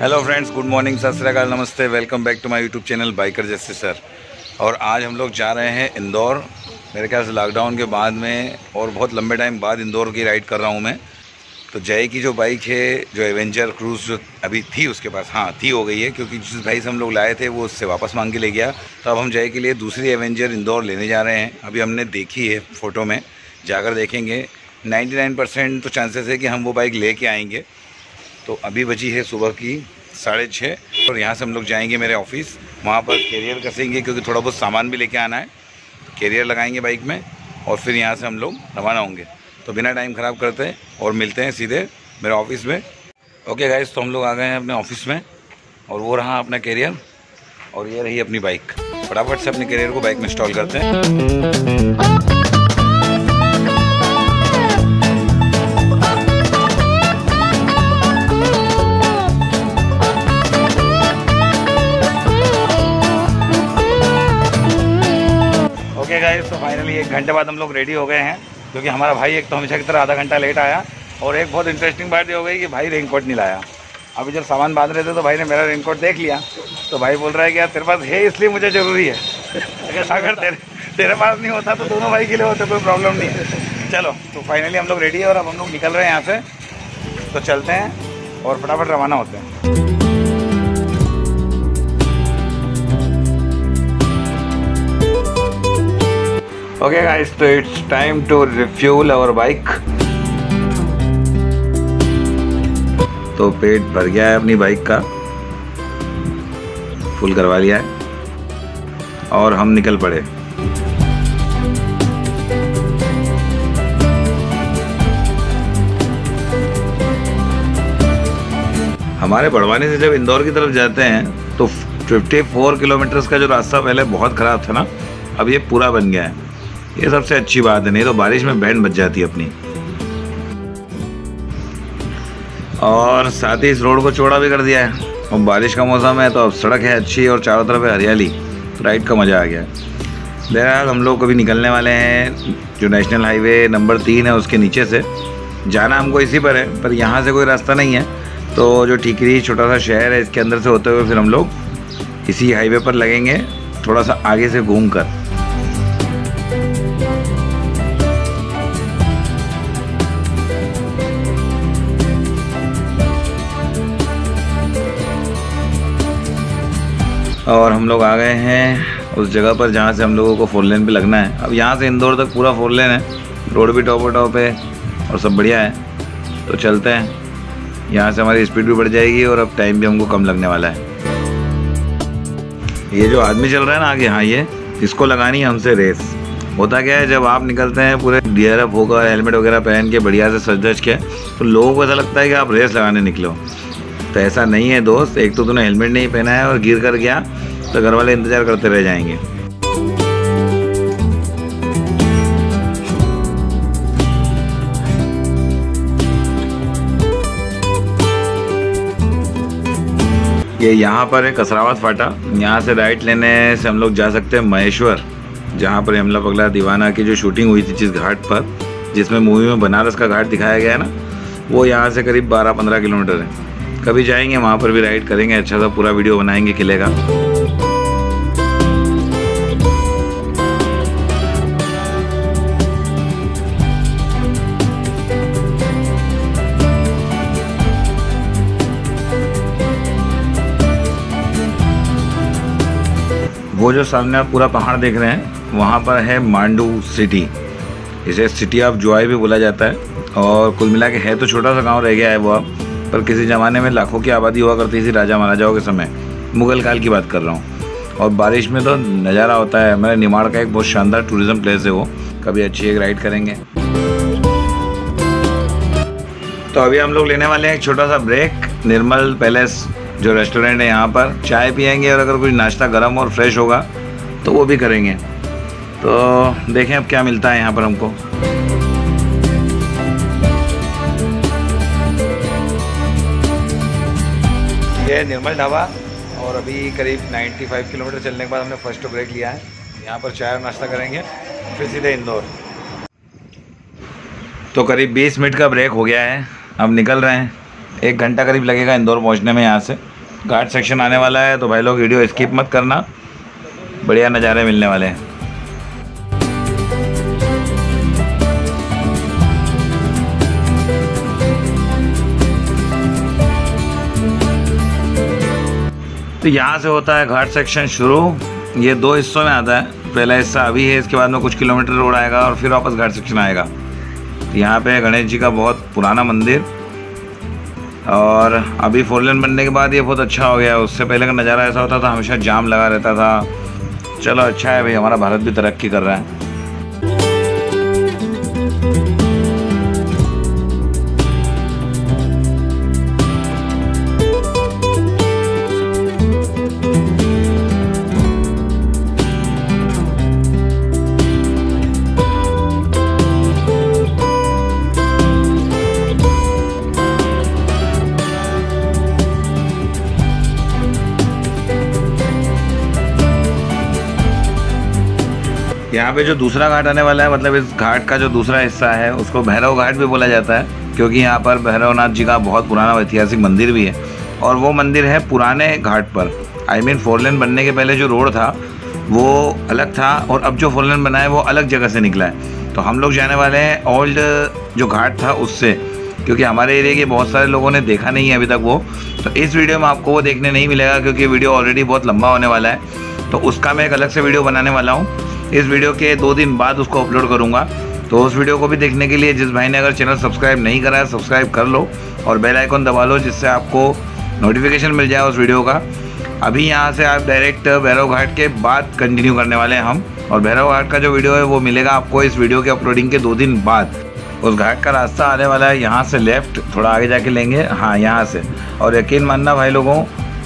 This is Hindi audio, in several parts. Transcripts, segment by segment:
हेलो फ्रेंड्स गुड मॉर्निंग सत श्रीकाल नमस्ते welcome back to my YouTube channel biker जैसे सर और आज हम लोग जा रहे हैं इंदौर। मेरे ख्याल से लॉकडाउन के बाद में और बहुत लंबे टाइम बाद इंदौर की राइड कर रहा हूँ मैं। तो जय की जो बाइक है, जो एवेंजर क्रूज़ जो अभी थी उसके पास हाँ थी हो गई है, क्योंकि जिस भाई से हम लोग लाए थे, वो उससे वापस मांग के ले गया। तो अब हम जय के लिए दूसरी एवेंजर इंदौर लेने जा रहे हैं। अभी हमने देखी है फ़ोटो में, जाकर देखेंगे। 99 परसेंट तो चांसेस है कि हम वो बाइक ले आएँगे। तो अभी बजी है सुबह की साढ़े छः, और यहाँ से हम लोग जाएँगे मेरे ऑफ़िस। वहाँ पर कैरियर कसेंगे, क्योंकि थोड़ा बहुत सामान भी लेके आना है। कैरियर लगाएँगे बाइक में, और फिर यहाँ से हम लोग रवाना होंगे। तो बिना टाइम ख़राब करते हैं, और मिलते हैं सीधे मेरे ऑफ़िस में। ओके गाइज़ तो हम लोग आ गए हैं अपने ऑफ़िस में, और वो रहा अपना कैरियर और ये रही अपनी बाइक फटाफट से अपने कैरियर को बाइक में इंस्टॉल करते हैं। एक घंटे बाद हम लोग रेडी हो गए हैं, क्योंकि हमारा भाई एक तो हमेशा की तरह आधा घंटा लेट आया और एक बहुत इंटरेस्टिंग बात ये हो गई कि भाई रेनकोट नहीं लाया। अभी जब सामान बाँध रहे थे तो भाई ने मेरा रेनकोट देख लिया। तो भाई बोल रहा है कि यार तेरे पास है इसलिए मुझे ज़रूरी है। अगर तेरे तेरे पास नहीं होता तो दोनों भाई के लिए होता, कोई प्रॉब्लम नहीं है। चलो तो फाइनली हम लोग रेडी है और अब हम लोग निकल रहे हैं यहाँ से। तो चलते हैं और फटाफट रवाना होते हैं। ओके गाइस तो it's time to refuel our bike तो पेट भर गया है अपनी बाइक का। फुल करवा लिया है। और हम निकल पड़े। हमारे बड़वानी से जब इंदौर की तरफ़ जाते हैं तो 54 किलोमीटर का जो रास्ता पहले बहुत ख़राब था ना, अब ये पूरा बन गया है। ये सबसे अच्छी बात है, नहीं तो बारिश में बैंड बच जाती अपनी। और साथ ही इस रोड को चौड़ा भी कर दिया है। और बारिश का मौसम है तो अब सड़क है अच्छी और चारों तरफ़ है हरियाली। तो राइड का मज़ा आ गया। बहरहाल, हम लोग कभी निकलने वाले हैं, जो नेशनल हाईवे नंबर तीन है, उसके नीचे से। जाना हमको इसी पर है, पर यहाँ से कोई रास्ता नहीं है। तो जो ठीकरी छोटा सा शहर है, इसके अंदर से होते हुए फिर हम लोग इसी हाईवे पर लगेंगे, थोड़ा सा आगे से घूम कर। और हम लोग आ गए हैं उस जगह पर जहाँ से हम लोगों को फोर लेन पे लगना है। अब यहाँ से इंदौर तक पूरा फोर लेन है। रोड भी टॉप टॉप है और सब बढ़िया है। तो चलते हैं। यहाँ से हमारी स्पीड भी बढ़ जाएगी और अब टाइम भी हमको कम लगने वाला है। ये जो आदमी चल रहा है ना आगे हाँ ये, इसको लगानी है हमसे रेस। होता क्या है, जब आप निकलते हैं पूरे डी होकर, हेलमेट वगैरह पहन के, बढ़िया से सज धज के तो लोगों को ऐसा लगता है कि आप रेस लगाने निकले तो ऐसा नहीं है दोस्त, एक तो तूने हेलमेट नहीं पहना है और गिर कर गया तो घर वाले इंतज़ार करते रह जाएँगे। ये यहाँ पर है कसरावत फाटा। यहाँ से राइट लेने से हम लोग जा सकते हैं महेश्वर, जहाँ पर हमला पगला दीवाना की जो शूटिंग हुई थी जिस घाट पर, जिसमें मूवी में बनारस का घाट दिखाया गया है ना, वो यहाँ से करीब 12-15 किलोमीटर है। कभी जाएँगे, वहाँ पर भी राइड करेंगे अच्छा सा पूरा वीडियो बनाएँगे किले का। वो जो सामने आप पूरा पहाड़ देख रहे हैं, वहाँ पर है मांडू सिटी। इसे सिटी ऑफ़ जॉय भी बोला जाता है। और कुल मिला के है तो छोटा सा गाँव रह गया है वो अब, पर किसी ज़माने में लाखों की आबादी हुआ करती थी राजा महाराजाओं के समय। मुगल काल की बात कर रहा हूँ। और बारिश में तो नज़ारा होता है। मेरे निमाड़ का एक बहुत शानदार टूरिज़्म प्लेस है वो। कभी अच्छी एक राइड करेंगे। तो अभी हम लोग लेने वाले हैं एक छोटा सा ब्रेक निर्मल पैलेस जो रेस्टोरेंट है यहाँ पर, चाय पियेंगे और अगर कुछ नाश्ता गर्म और फ्रेश होगा तो वो भी करेंगे। तो देखें अब क्या मिलता है यहाँ पर हमको। ये निर्मल ढाबा और अभी करीब 95 किलोमीटर चलने के बाद हमने फ़र्स्ट ब्रेक लिया है। यहाँ पर चाय और नाश्ता करेंगे, फिर सीधे इंदौर। तो करीब 20 मिनट का ब्रेक हो गया है। अब निकल रहे हैं। एक घंटा करीब लगेगा इंदौर पहुँचने में यहाँ से। घाट सेक्शन आने वाला है तो भाई लोग वीडियो स्किप मत करना। बढ़िया नज़ारे मिलने वाले हैं। तो यहाँ से होता है घाट सेक्शन शुरू। ये दो हिस्सों में आता है। पहला हिस्सा अभी है, इसके बाद में कुछ किलोमीटर रोड आएगा और फिर वापस घाट सेक्शन आएगा। यहाँ पे गणेश जी का बहुत पुराना मंदिर। और अभी फोर लेन बनने के बाद ये बहुत अच्छा हो गया। उससे पहले का नज़ारा ऐसा होता था, हमेशा जाम लगा रहता था। चलो अच्छा है भाई, हमारा भारत भी तरक्की कर रहा है। यहाँ पे जो दूसरा घाट आने वाला है मतलब इस घाट का जो दूसरा हिस्सा है, उसको भैरव घाट भी बोला जाता है, क्योंकि यहाँ पर भैरवनाथ जी का बहुत पुराना ऐतिहासिक मंदिर भी है। और वो मंदिर है पुराने घाट पर। आई मीन फोर लेन बनने के पहले जो रोड था, वो अलग था, और अब जो फोर लेन बना है, वो अलग जगह से निकला है। तो हम लोग जाने वाले हैं ओल्ड जो घाट था उससे, क्योंकि हमारे एरिया के बहुत सारे लोगों ने देखा नहीं है अभी तक वो। तो इस वीडियो में आपको वो देखने नहीं मिलेगा, क्योंकि वीडियो ऑलरेडी बहुत लंबा होने वाला है। तो उसका मैं एक अलग से वीडियो बनाने वाला हूँ। इस वीडियो के दो दिन बाद उसको अपलोड करूँगा। तो उस वीडियो को भी देखने के लिए जिस भाई ने अगर चैनल सब्सक्राइब नहीं करा है, सब्सक्राइब कर लो और बेल आइकन दबा लो जिससे आपको नोटिफिकेशन मिल जाए उस वीडियो का। अभी यहाँ से आप डायरेक्ट भैरव घाट के बाद कंटिन्यू करने वाले हैं हम और भैरव घाट का जो वीडियो है, वो मिलेगा आपको इस वीडियो के अपलोडिंग के दो दिन बाद। उस घाट का रास्ता आने वाला है, यहाँ से लेफ़्ट थोड़ा आगे जाके लेंगे। हाँ यहाँ से। और यकीन मानना भाई लोगों,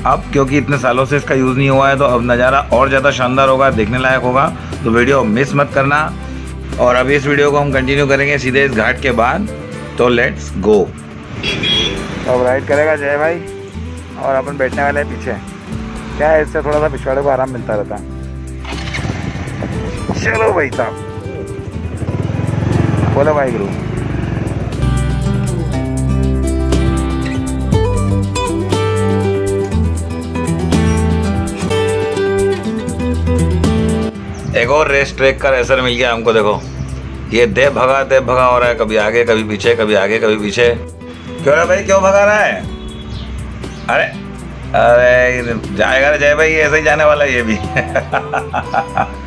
अब क्योंकि इतने सालों से इसका यूज़ नहीं हुआ है तो अब नज़ारा और ज़्यादा शानदार होगा, देखने लायक होगा। तो वीडियो मिस मत करना। और अब इस वीडियो को हम कंटिन्यू करेंगे सीधे इस घाट के बाद। तो लेट्स गो अब राइड करेगा जय भाई। और अपन बैठने वाले हैं पीछे। क्या है, इससे थोड़ा सा पिछवाड़े को आराम मिलता रहता है। चलो भाई साहब। बोलो भाई गुरु। एक और रेस ट्रैक का रेसर मिल गया हमको, देखो। ये दे भगा दे भगा हो रहा है, कभी आगे, कभी पीछे, कभी आगे, कभी पीछे। क्यों रहा भाई, क्यों भगा रहा है? अरे अरे, जाएगा जय भाई, ऐसे ही जाने वाला ये भी।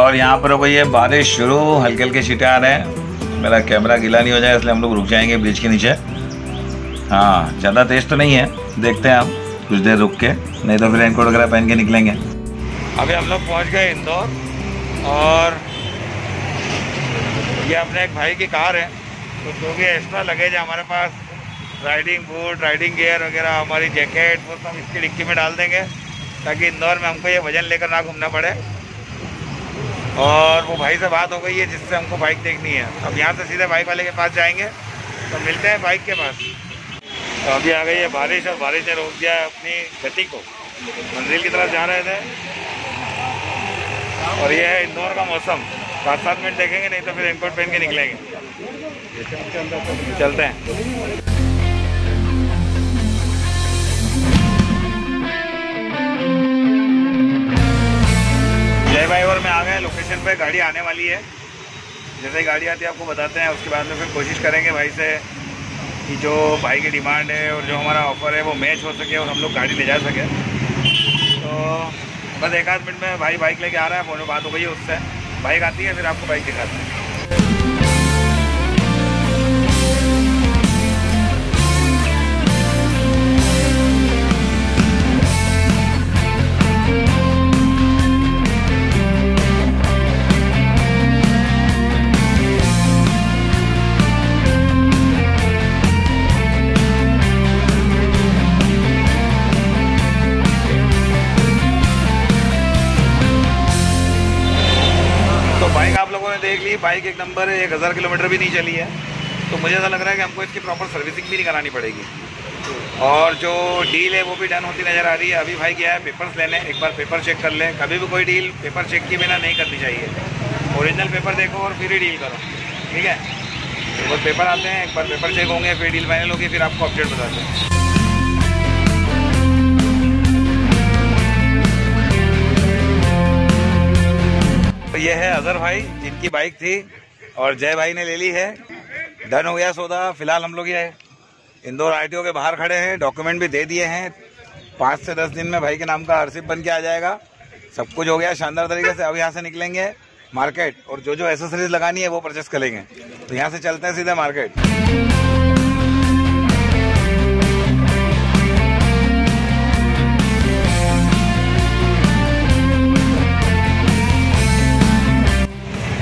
और यहाँ पर कोई ये बारिश शुरू हल्के हल्के छीटे आ रहे हैं। मेरा कैमरा गीला नहीं हो जाए, इसलिए हम लोग रुक जाएँगे ब्रिज के नीचे। हाँ ज़्यादा तेज़ तो नहीं है, देखते हैं हम कुछ देर रुक के, नहीं तो फिर रेनकोट वगैरह पहन के निकलेंगे। अभी हम लोग पहुँच गए इंदौर, और ये अपने एक भाई की कार है तो जो भी एक्स्ट्रा लगेज है हमारे पास राइडिंग बूट राइडिंग गियर वगैरह, हमारी जैकेट वो सब इसकी डिक्की में डाल देंगे, ताकि इंदौर में हमको ये वज़न लेकर ना घूमना पड़े। और वो भाई से बात हो गई है जिससे हमको बाइक देखनी है। अब यहाँ से सीधे बाइक वाले के पास जाएँगे तो मिलते हैं बाइक के पास। तो अभी आ गई है बारिश और बारिश ने रोक दिया है अपनी गति को। मंजिल की तरफ़ जा रहे थे। और ये है इंदौर का मौसम। सात सात मिनट देखेंगे, नहीं तो फिर रेनकोट पहन के निकलेंगे। चलते हैं। और मैं आ गए लोकेशन पे गाड़ी आने वाली है। जैसे ही गाड़ी आती है, आपको बताते हैं, उसके बाद में फिर कोशिश करेंगे भाई से कि जो भाई की डिमांड है और जो हमारा ऑफ़र है, वो मैच हो सके और हम लोग गाड़ी ले जा सके। तो बस एक आध मिनट में भाई बाइक लेके आ रहा है, फ़ोन में बात हो गई है उससे। बाइक आती है, फिर आपको बाइक दिखाते हैं। बाइक एक नंबर है, एक हज़ार किलोमीटर भी नहीं चली है। तो मुझे ऐसा लग रहा है कि हमको इसकी प्रॉपर सर्विसिंग भी नहीं करानी पड़ेगी। और जो डील है वो भी डन होती नज़र आ रही है। अभी भाई क्या है पेपर्स ले लें एक बार पेपर चेक कर लें। कभी भी कोई डील पेपर चेक के बिना नहीं करनी चाहिए। ओरिजिनल पेपर देखो और फिर ही डील करो। ठीक है? एक पेपर आते हैं, एक बार पेपर चेक होंगे, फिर डील फाइनल होगी, फिर आपको अपडेट बताते हैं। ये है अजहर भाई, जिनकी बाइक थी। और जय भाई ने ले ली है। डन हो गया सौदा। फ़िलहाल हम लोग ये इंदौर आरटीओ के बाहर खड़े हैं। डॉक्यूमेंट भी दे दिए हैं। पाँच से दस दिन में भाई के नाम का आरसीप बन के आ जाएगा। सब कुछ हो गया शानदार तरीके से। अब यहाँ से निकलेंगे मार्केट और जो जो एसेसरीज लगानी है, वो परचेस करेंगे। तो यहाँ से चलते हैं सीधे मार्केट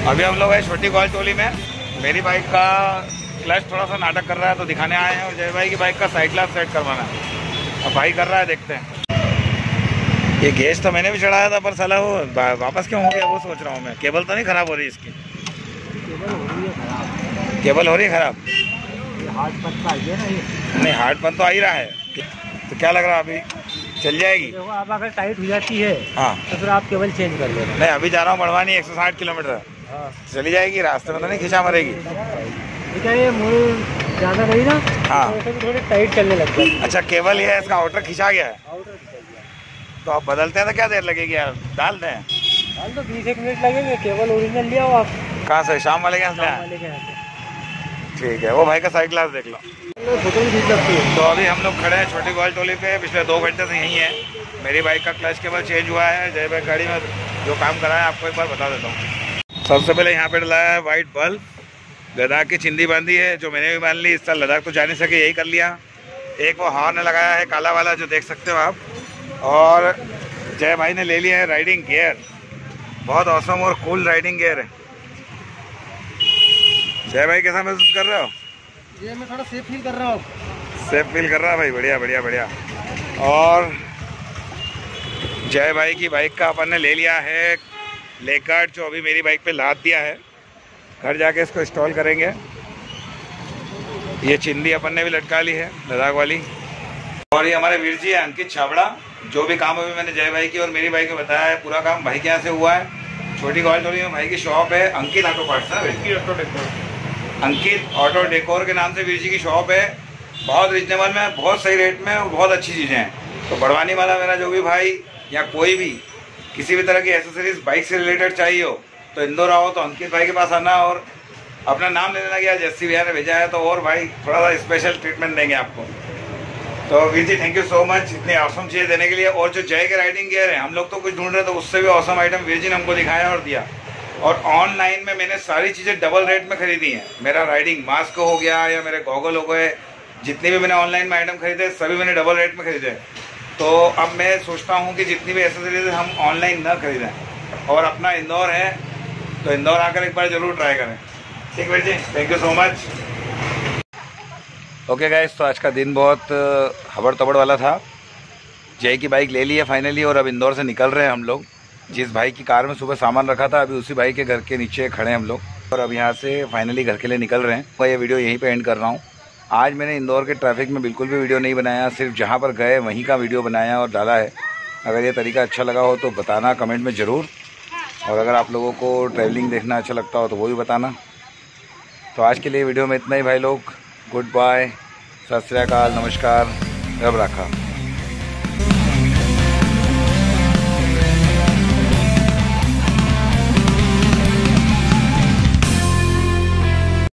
अभी हम लोग हैं छोटी गोल टोली में। मेरी बाइक का क्लच थोड़ा सा नाटक कर रहा है तो दिखाने आए हैं। और जय भाई की बाइक का साइड ग्लास सेट करवाना है। अब भाई कर रहा है देखते हैं। ये गैस तो मैंने भी चढ़ाया था पर साला वो वापस क्यों हो गया वो सोच रहा हूँ मैं। केबल तो नहीं खराब हो रही इसकी। केबल हो रही है खराब। नहीं हार्ड पन तो आ ही रहा है। तो क्या लग रहा है अभी? चल जाएगी। देखो आप अगर टाइट हो जाती है हाँ। तो फिर आप केबल चेंज कर लेना नहीं अभी जा रहा हूँ बढ़वानी एक सौ साठ किलोमीटर। चली जाएगी रास्ते में तो नहीं खिंचा मरेगी। ठीक है ये मुड़ ज़्यादा रही ना हाँ। तो थोड़ी टाइट चलने लग जाती अच्छा केबल ये है इसका आउटर खिंचा गया है? है तो आप बदलते हैं तो क्या देर लगेगी यार? डाल दें। हाल तो बीस एक मिनट लगेंगे केबल ओरिजिनल लिया हो आप। कहाँ से? शाम वाले के यहाँ ठीक है वो भाई का साइड ग्लास देख लो। लगती है। तो अभी हम लोग खड़े हैं छोटी गोल टोली पे पिछले दो घंटे से यहीं है। मेरी बाइक का क्लच केबल चेंज हुआ है जय भाई गाड़ी में जो काम करा है आपको एक बार बता देता हूँ। सबसे पहले यहाँ पे डलाया है वाइट बल्ब लद्दाख की चिंदी बांधी है जो मैंने भी मान ली इस साल लद्दाख तो जा नहीं सके यही कर लिया। एक वो हॉर्न लगाया है काला वाला जो देख सकते हो आप। और जय भाई ने ले लिया है राइडिंग गियर बहुत औसम और कूल राइडिंग गियर है। जय भाई कैसा महसूस कर रहे हो? ये मैं थोड़ा सेफ़ फील कर रहा हूँ। सेफ़ फील कर रहा है भाई बढ़िया बढ़िया बढ़िया। और जय भाई की बाइक का अपन ने ले लिया है लेकर जो अभी मेरी बाइक पे लाद दिया है घर जाके इसको इंस्टॉल करेंगे। ये चिंदी अपन ने भी लटका ली है लद्दाख वाली। और ये हमारे वीर जी है अंकित छाबड़ा। जो भी काम अभी मैंने जय भाई की और मेरी भाई को बताया है पूरा काम भाई के यहाँ से हुआ है। छोटी गोल टोली में भाई की शॉप है Ankit auto parts? Ankit auto decor के नाम से वीर जी की शॉप है। बहुत रिजनेबल में बहुत सही रेट में और बहुत अच्छी चीज़ें हैं। तो बड़वानी वाला मेरा जो भी भाई या कोई भी किसी भी तरह की एसेसरीज बाइक से रिलेटेड चाहिए हो तो इंदौर आओ तो अंकित भाई के पास आना और अपना नाम ले लेना कि आज भैया ने भेजा है तो और भाई थोड़ा सा स्पेशल ट्रीटमेंट देंगे आपको। तो Veer ji thank you so much इतनी औसम चीज़ें देने के लिए। और जो जय के राइडिंग गियर है, हम लोग तो कुछ ढूंढ रहे थे उससे भी औसम आइटम वीर जी ने हमको दिखाया और दिया। और ऑनलाइन में मैंने सारी चीज़ें डबल रेट में खरीदी हैं। मेरा राइडिंग मास्क हो गया या मेरे गॉगल हो गए, जितने भी मैंने ऑनलाइन में आइटम खरीदे, सभी मैंने डबल रेट में खरीदे। तो अब मैं सोचता हूँ कि जितनी भी एसेसरीज हम ऑनलाइन ना खरीदें, और अपना इंदौर है तो इंदौर आकर एक बार ज़रूर ट्राई करें। ठीक है जी? Thank you so much okay guys तो आज का दिन बहुत हबड़ तबड़ वाला था। जय की बाइक ले ली है फाइनली और अब इंदौर से निकल रहे हैं हम लोग। जिस भाई की कार में सुबह सामान रखा था, अभी उसी भाई के घर के नीचे खड़े हैं हम लोग। और अब यहाँ से फाइनली घर के लिए निकल रहे हैं। मैं ये वीडियो यहीं पे एंड कर रहा हूँ। आज मैंने इंदौर के ट्रैफ़िक में बिल्कुल भी वीडियो नहीं बनाया, सिर्फ़ जहाँ पर गए वहीं का वीडियो बनाया और डाला है। अगर ये तरीका अच्छा लगा हो तो बताना कमेंट में ज़रूर। और अगर आप लोगों को ट्रैवलिंग देखना अच्छा लगता हो तो वो भी बताना। तो आज के लिए वीडियो में इतना ही भाई लोग। गुड बाय सत श्रीकाल नमस्कार। रब रखा।